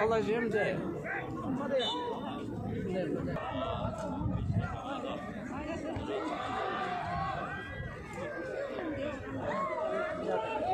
Alacağım de. Hadi. Thank you.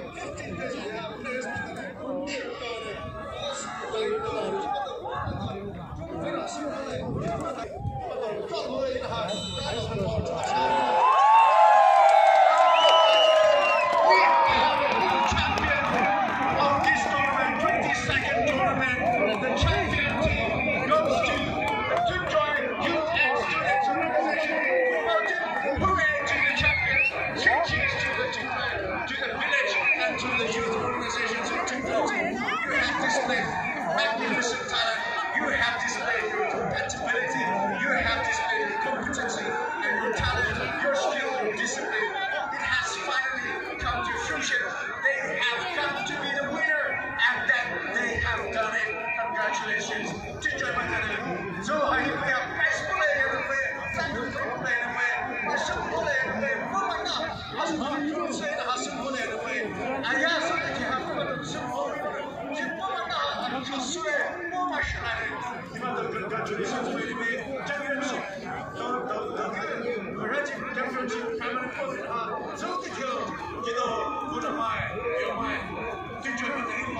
哎呀，说的起哈，我们都是好多人，就我们那啊，就水，我们是还是一万多个人干出来的，水里面占了多少？到到到，各人去，各人去开门做生意哈，走的条，一道不准卖，不要卖，记住。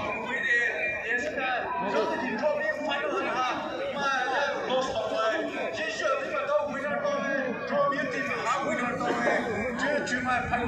going due the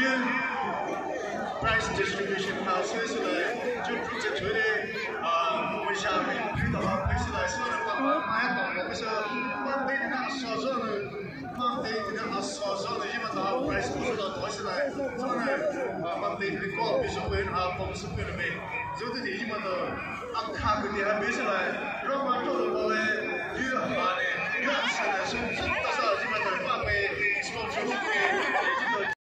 比如，价格、distribution、销售来，就直接推的啊，我们下面很多啊，平时来，虽然讲买大，可是啊，半杯的那小装的，半杯你看那小装的，一毛多，还是不知道多起来，怎么来啊，半杯的广告，平时我们还方式变了没？就自己一毛多啊，看个的还没起来，然后我们找到我们女老板的，女老板现在是，但是自己买个半杯的，少装。